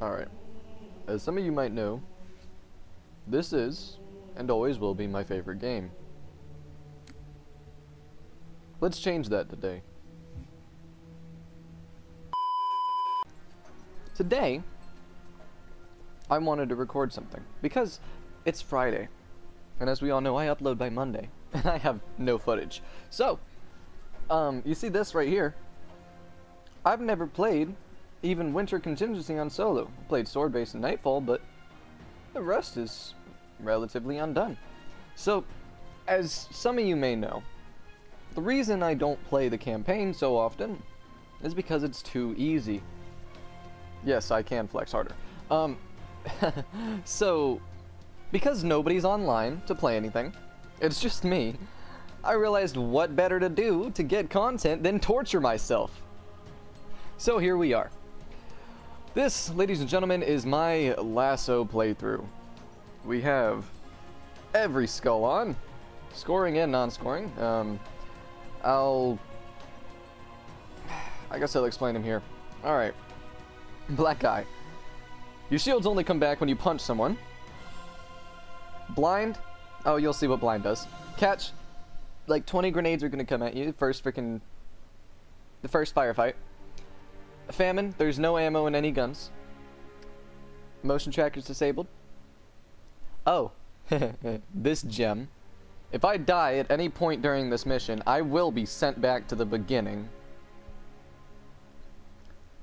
Alright. As some of you might know, this is, and always will be, my favorite game. Let's change that today. Today, I wanted to record something, because it's Friday, and as we all know, I upload by Monday, and I have no footage. So, um, you see this right here? I've never played even Winter Contingency on solo. Played Sword Base and Nightfall, but the rest is relatively undone. So, as some of you may know, the reason I don't play the campaign so often is because it's too easy. Yes, I can flex harder. Um, so, because nobody's online to play anything, it's just me, I realized what better to do to get content than torture myself. So here we are. This, ladies and gentlemen, is my LASO playthrough. We have every skull on, scoring and non-scoring. Um, I'll... I guess I'll explain him here. Alright. Black Eye. Your shields only come back when you punch someone. Blind. Oh, you'll see what blind does. Catch. Like 20 grenades are going to come at you. First freaking... The first firefight. Famine, there's no ammo in any guns. Motion tracker's disabled. Oh, this gem. If I die at any point during this mission, I will be sent back to the beginning.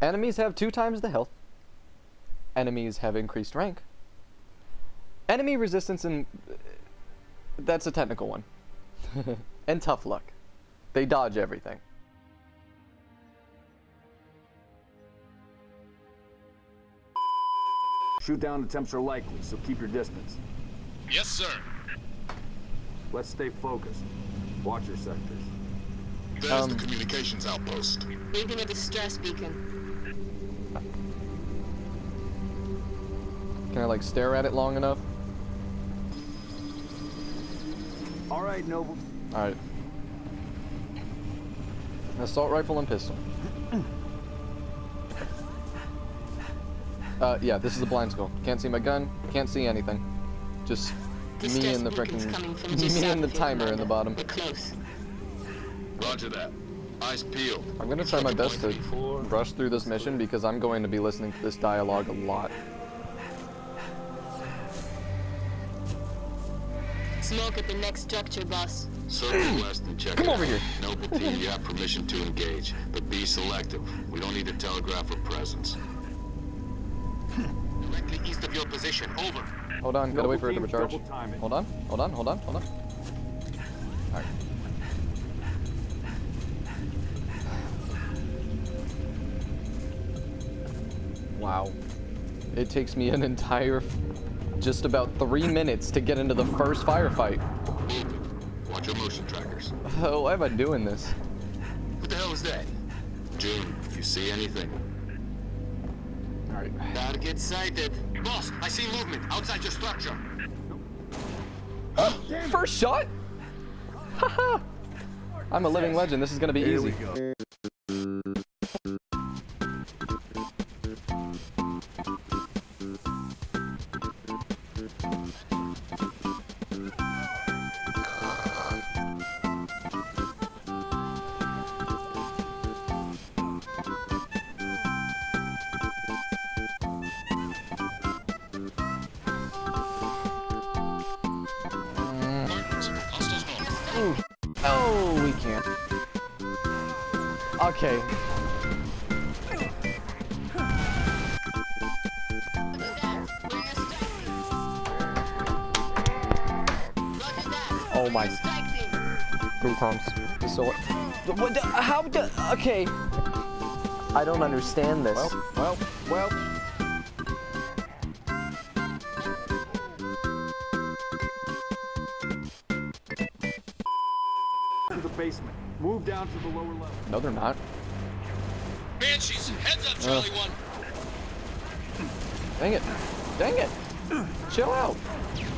Enemies have two times the health. Enemies have increased rank. Enemy resistance and... That's a technical one. and tough luck. They dodge everything. Shoot down attempts are likely, so keep your distance. Yes, sir. Let's stay focused. Watch your sectors. There's Um, the communications outpost. Reading a distress beacon. Can I like stare at it long enough? All right, Noble. Alright. Assault rifle and pistol. Uh, yeah, this is a blind skull. Can't see my gun, can't see anything. Just me and the beacon's freaking coming from me and the of you, timer in the bottom. We're close. Roger that. Eyes peeled. I'm gonna try my best to rush through this mission because I'm going to be listening to this dialogue a lot. Smoke at the next structure, boss. Circle west and check Come it over out. here. Noble team, you have permission to engage, but be selective. We don't need to telegraph our presence. Directly east of your position. Over. Hold on, gotta wait for it to recharge. team, double time. Hold on, hold on, hold on, hold on. Alright. Wow. It takes me an entire, just about three minutes to get into the first firefight. Watch your motion trackers. Oh, why am I doing this? What the hell is that? Jun, you see anything? Alright. Target sighted. Boss, I see movement outside your structure. First shot? Haha! I'm a living legend. This is gonna be Here easy. Okay. Oh my. Three times. So what? What? the- How? do- Okay. I don't understand this. Well, well, well. To the basement. Move down to the lower level. No, they're not. Banshees, heads up, Charlie One. Dang it. Dang it. Chill out.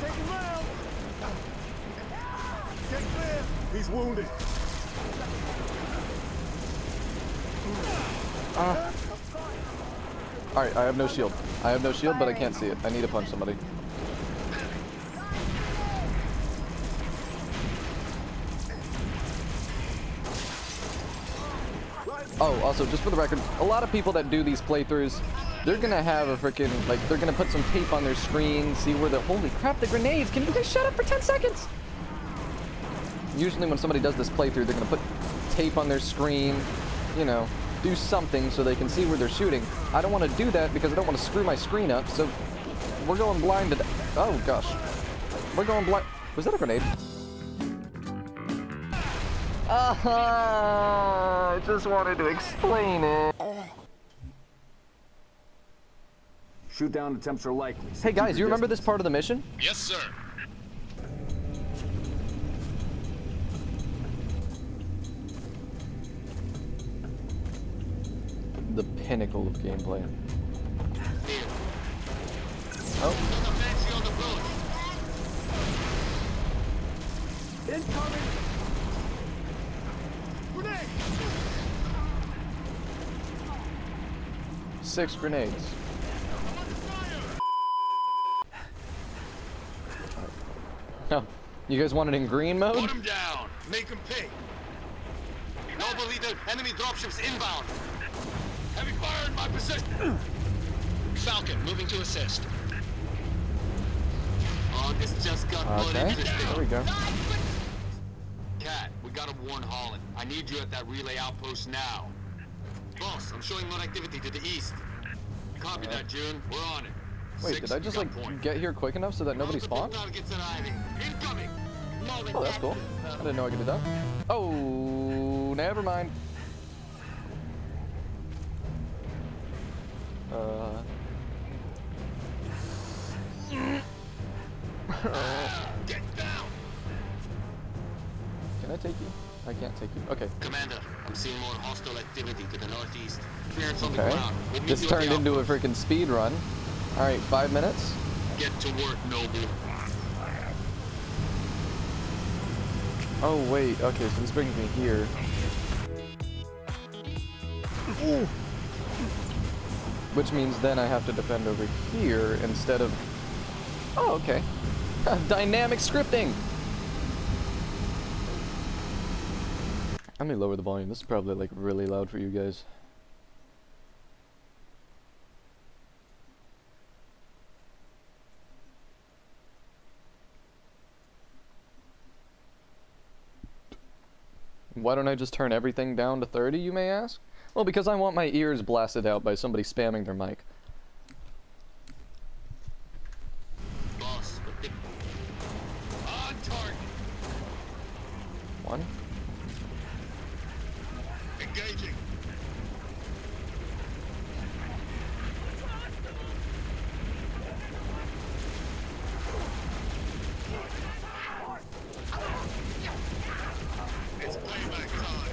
take him out He's wounded. Uh, Alright, I have no shield. I have no shield, but I can't see it. I need to punch somebody. Oh, also, just for the record, a lot of people that do these playthroughs, they're gonna have a freaking, like, they're gonna put some tape on their screen, see where the, holy crap, the grenades! Can you guys shut up for 10 seconds? Usually when somebody does this playthrough, they're gonna put tape on their screen, you know, do something so they can see where they're shooting. I don't want to do that because I don't want to screw my screen up, so we're going blind to... Oh, gosh. We're going blind... Was that a grenade? Uh. I just wanted to explain it. Shoot down attempts are likely. so Hey guys, your you remember this part of the mission? Yes, sir. The pinnacle of gameplay. Oh, Nothing fancy on the village. Incoming! Six grenades. No, you guys want it in green Put mode? him down. Make him pay. Noble leader, enemy dropships inbound. Heavy fire in my position. Falcon, moving to assist. Oh, this just got Okay, there we go. Kat, we gotta warn Holland. I need you at that relay outpost now. I'm showing more activity to the east. Copy that, Jun. We're on it. Wait, Six, did I just like point. get here quick enough so that nobody spawned? targets arriving. Incoming. Moment, Oh, that's cool. I didn't know I could do that. Oh, never mind. Uh. Get down! Can I take you? I can't take you. Okay. Commander, I'm seeing more hostile activity to the northeast. Clearance on the Okay. ground. We'll This you at the turned into a freaking speed run. All right, five minutes. Get to work, Noble. Oh wait, okay, so this brings me here. Which means then I have to defend over here instead of... Oh, okay. Dynamic scripting! Let me lower the volume. This is probably like really loud for you guys. Why don't I just turn everything down to 30, you may ask? Well, because I want my ears blasted out by somebody spamming their mic. Boss, but the... On target. One. Engaging. It's playback time.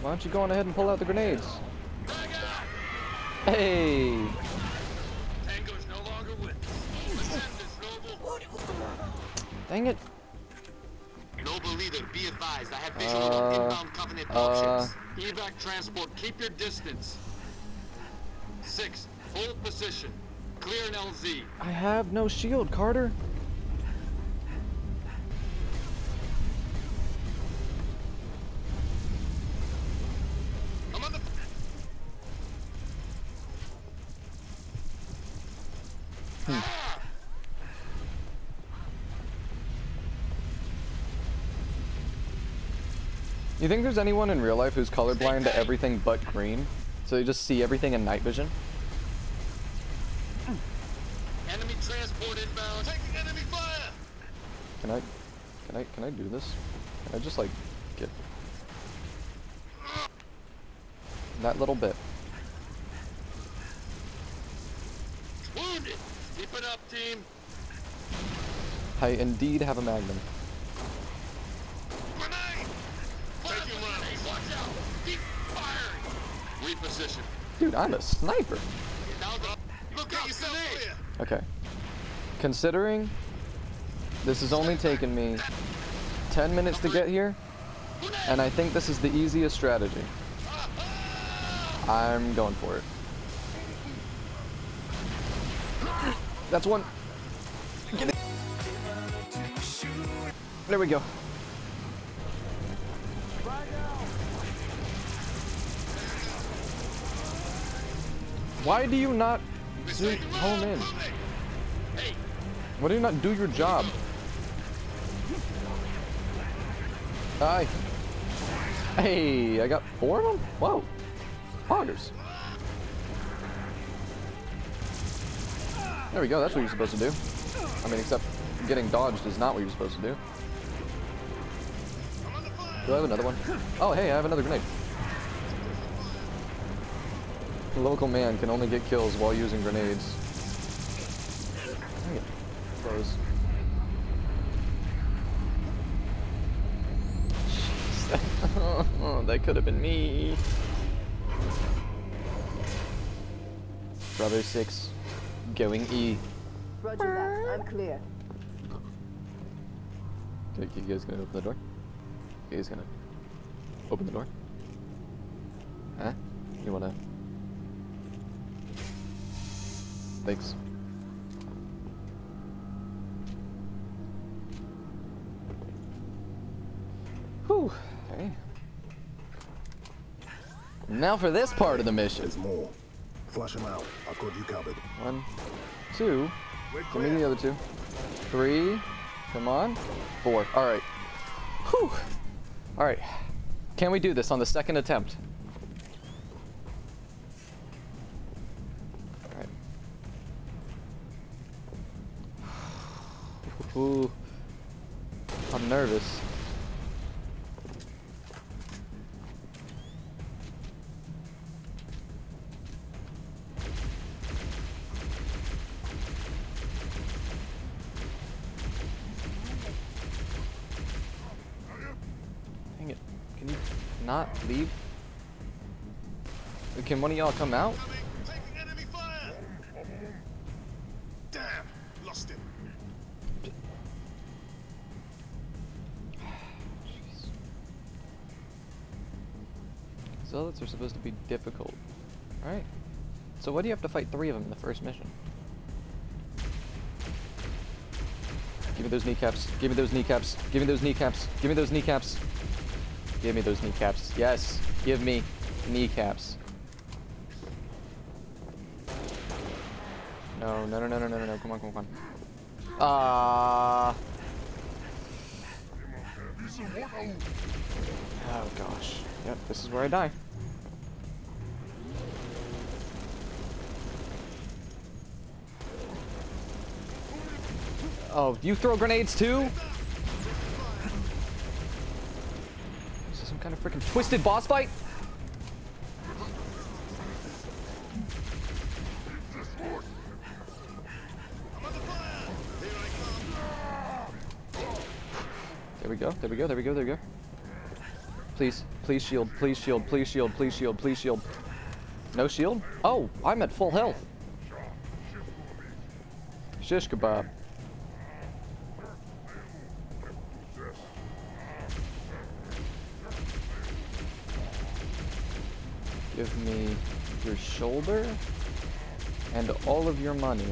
Why don't you go on ahead and pull out the grenades? Hey! Tango's no longer with us. Ascend this, Noble. Dang it. Noble leader, be advised. I have visual Uh, inbound Covenant uh. options. Evac transport, keep your distance. Six, hold position. Clear an LZ. I have no shield, Carter. You think there's anyone in real life who's colorblind to everything but green? So they just see everything in night vision? Enemy transport inbound. Taking enemy fire. Can I, can I, can I do this? Can I just like, get that little bit? Wounded. Keep it up, team. I indeed have a magnum. Grenade. Taking rounds. Watch out. Keep firing. Reposition. Dude, I'm a sniper. Okay. Considering this has only taken me 10 minutes to get here, and I think this is the easiest strategy. I'm going for it. That's one. There we go. Why do you not zoom home in? Why do you not do your job? Hi. Hey, I got four of them? Whoa. Poggers. There we go, that's what you're supposed to do. I mean, except getting dodged is not what you're supposed to do. Do I have another one? Oh, hey, I have another grenade. The local man can only get kills while using grenades. Close. oh, that could have been me. Brother 6, going E. Roger that. I'm clear. Okay, you guys gonna open the door? You guys gonna open the door? Huh? You wanna? Thanks. Whew. Okay. Now for this part of the mission. There's more. Flush them out. I've got you covered. One, two. Give me the other two. Three. Come on. Four. All right. Whew. All right. Can we do this on the second attempt? Ooh. I'm nervous. Dang it. Can you not leave? Can one of y'all come out? Zealots are supposed to be difficult. Right? So why do you have to fight three of them in the first mission? Give me those kneecaps. Give me those kneecaps. Give me those kneecaps. Give me those kneecaps. Give me those kneecaps. Yes. Give me kneecaps. No, no, no, no, no, no, no. Come on, come on, come on. Ah. Oh gosh. Yep, this is where I die. Oh, you throw grenades too? This is some kind of freaking twisted boss fight? There we go, there we go, there we go, there we go. Please, please shield, please shield, please shield, please shield, please shield. No shield? Oh, I'm at full health. Shish kebab. Give me your shoulder and all of your money.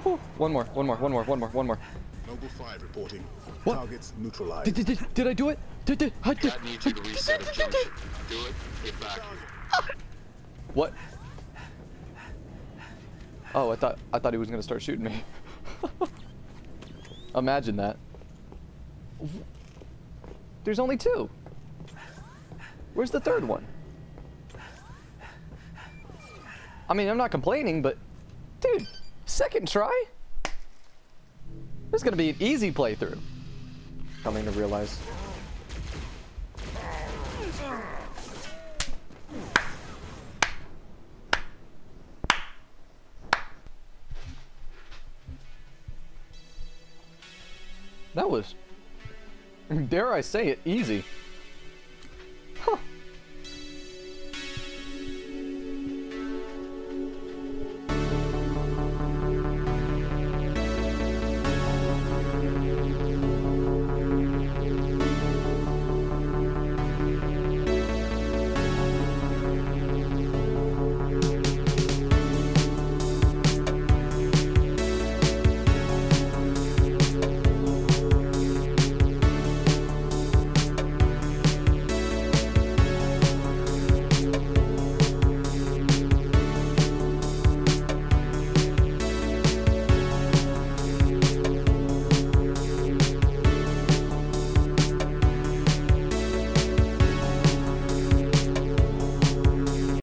One more, one more, one more, one more, one more. Noble 5 reporting. What? Targets neutralized. Did, did, did, did I do it? Did, did, I did. Kat needs you to reset a junction. Do it. Get back. What? Oh, I thought I thought he was gonna start shooting me. Imagine that. There's only two. Where's the third one? I mean, I'm not complaining, but dude, second try? This is gonna be an easy playthrough. Coming to realize. That was, dare I say it, easy.